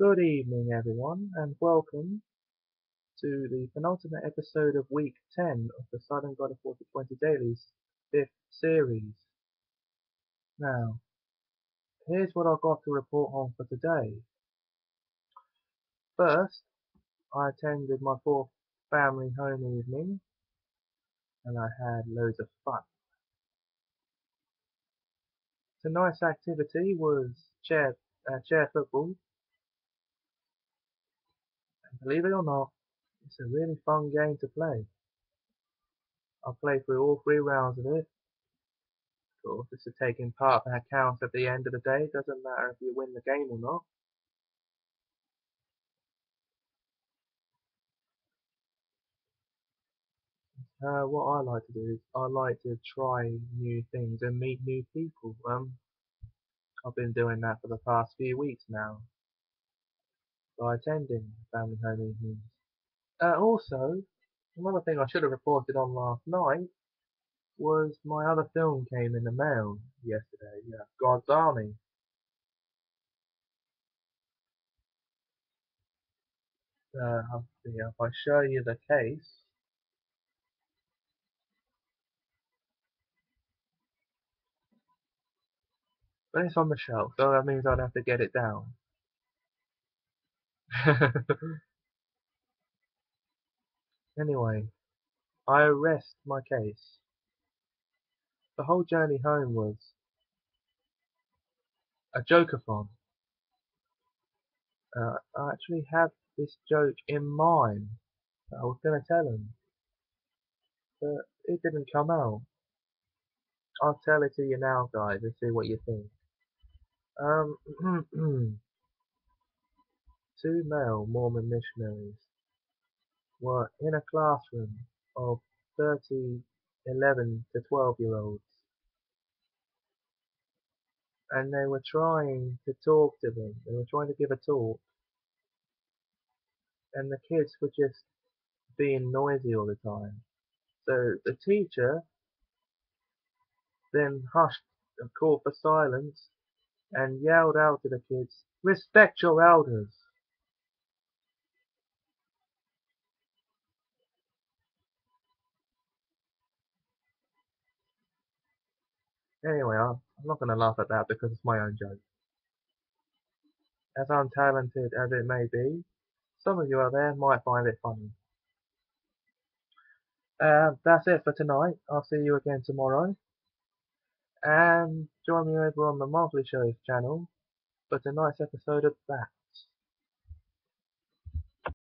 Good evening, everyone, and welcome to the penultimate episode of week 10 of the Poseidon God of Water 20 Dailies fifth series. Now, here's what I've got to report on for today. First, I attended my fourth family home evening, and I had loads of fun. Tonight's activity was chair, uh, chair football. And believe it or not, it's a really fun game to play. I played through all three rounds of it. Of course, this is taking part that counts at the end of the day. It doesn't matter if you win the game or not. Uh, what I like to do is I like to try new things and meet new people. Um, I've been doing that for the past few weeks now by attending family home evenings. Uh, also, another thing I should have reported on last night was my other film came in the mail yesterday. Yeah, God's Army. Uh, if I show you the case, But it's on the shelf, so that means I'd have to get it down. anyway, I rest my case. The whole journey home was a jokeathon. Uh, I actually have this joke in mind that I was going to tell him, but it didn't come out. I'll tell it to you now, guys, and see what you think. Um, two male Mormon missionaries were in a classroom of 30 11 to 12 year olds and they were trying to talk to them. They were trying to give a talk and the kids were just being noisy all the time. So the teacher then hushed and called for silence and yelled out to the kids, Respect your elders! Anyway, I'm not going to laugh at that because it's my own joke. As untalented as it may be, some of you out there might find it funny. Uh, that's it for tonight. I'll see you again tomorrow and join me over on the Monthly Shows channel for tonight's episode of Bats.